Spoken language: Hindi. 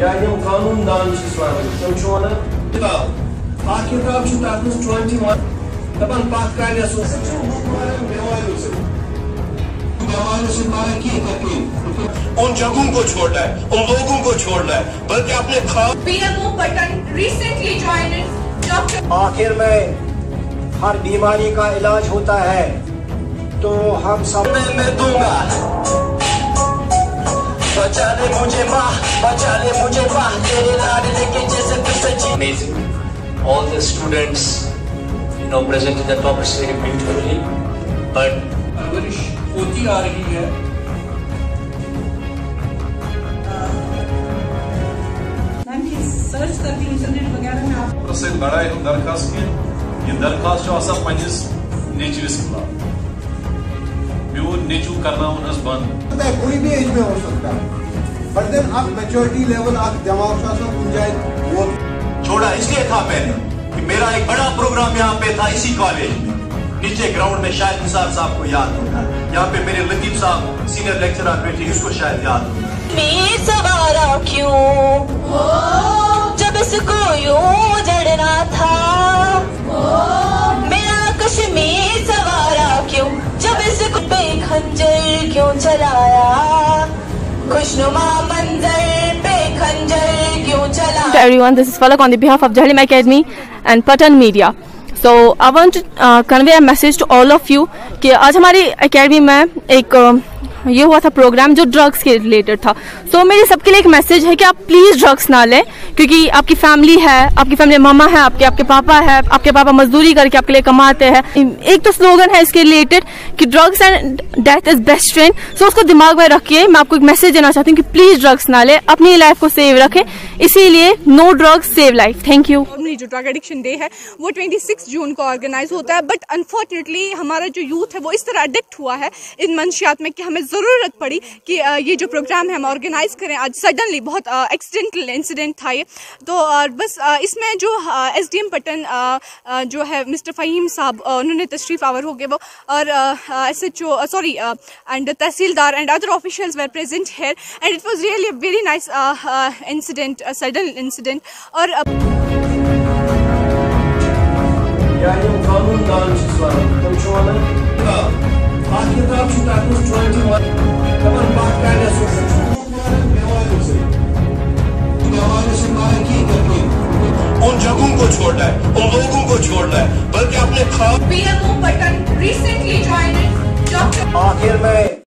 या यम कानून दान तम वन किताब आ किताब तथ मज ट्वेंटी वन दपान पथ काल बीमारियों से बीमारियों से मारा की तकलीफ़ उन जगहों को छोड़ना है उन लोगों को छोड़ना है बल्कि अपने खा PMO Patan recently joined Dr. आखिर में हर बीमारी का इलाज होता है। तो हम सब मैं मैं दूँगा। बचा ले मुझे माँ। बचा ले मुझे तेरे लाडले के जैसे amazing. All the students, you know, presented the topics very beautifully. But परवरिश होती आ रही है मैम ये सर्च करके इंटरनेट वगैरह में आप लड़ाई हम दरखास्त की ये दरखास्त जो पंजिस नेचुविस खिलाफ म्यून नेचू करना उनस बंद है कोई भी एज में हो सकता है बट देन आप मेच्योरिटी लेवल गुंजाइश वो छोड़ा इसलिए था मैंने कि मेरा एक बड़ा प्रोग्राम यहाँ पे था इसी कॉलेज में। नीचे ग्राउंड में शायद निसार साहब को याद होगा। यहाँ पे मेरे लतीफ साहब सीनियर लेक्चरर बैठे इसको शायद याद होगा। में सवारा क्यों? जब इसको यूँ जड़ना था। मेरा कश्मीर सवारा क्यों? जब इसको पे खंजर क्यों चलाया? खुशनुमा to everyone. This is Falak on the behalf of Jahlim Academy and Patan Media. So I want to uh, convey a message to all of you कि आज academy में एक uh, ये हुआ था प्रोग्राम जो ड्रग्स के रिलेटेड था। सो so, मेरे सबके लिए एक मैसेज है कि आप प्लीज़ ड्रग्स ना लें क्योंकि आपकी फैमिली है आपकी फैमिली मामा है आपके आपके पापा है आपके पापा मजदूरी करके आपके लिए कमाते हैं। एक तो स्लोगन है इसके रिलेटेड कि drugs and death is best friend so उसको दिमाग में रखिए। मैं आपको एक मैसेज देना चाहती हूँ कि प्लीज़ ड्रग्स ना लें। अपनी लाइफ को सेव रखें। इसीलिए no drugs save life thank you मेरी जो ड्रग एडिक्शन डे है, वो 26 जून को ऑर्गेनाइज होता है बट अनफॉर्चुनेटली हमारा जो यूथ है, वो इस तरह एडिक्ट हुआ है इन मंशियात में कि हमें ज़रूरत पड़ी कि ये जो प्रोग्राम है हम ऑर्गेनाइज करें। आज सडनली बहुत एक्सीडेंटल इंसिडेंट था ये। तो बस इसमें जो एस डी एम पटन जो है मिस्टर फ़हीम साहब उन्होंने तशरीफ़ आवर हो गए वो। और S H O sorry and tehsildar and other officials were present here and it was really very nice incident sudden incident और Yani kanun dancısı konuşmaları Hakikaten şu takmış çoğunluğu var. Tamam bahtarla sorsun. उन जगहों को छोड़ना है उन लोगों को छोड़ना है बल्कि अपने खाब आखिर में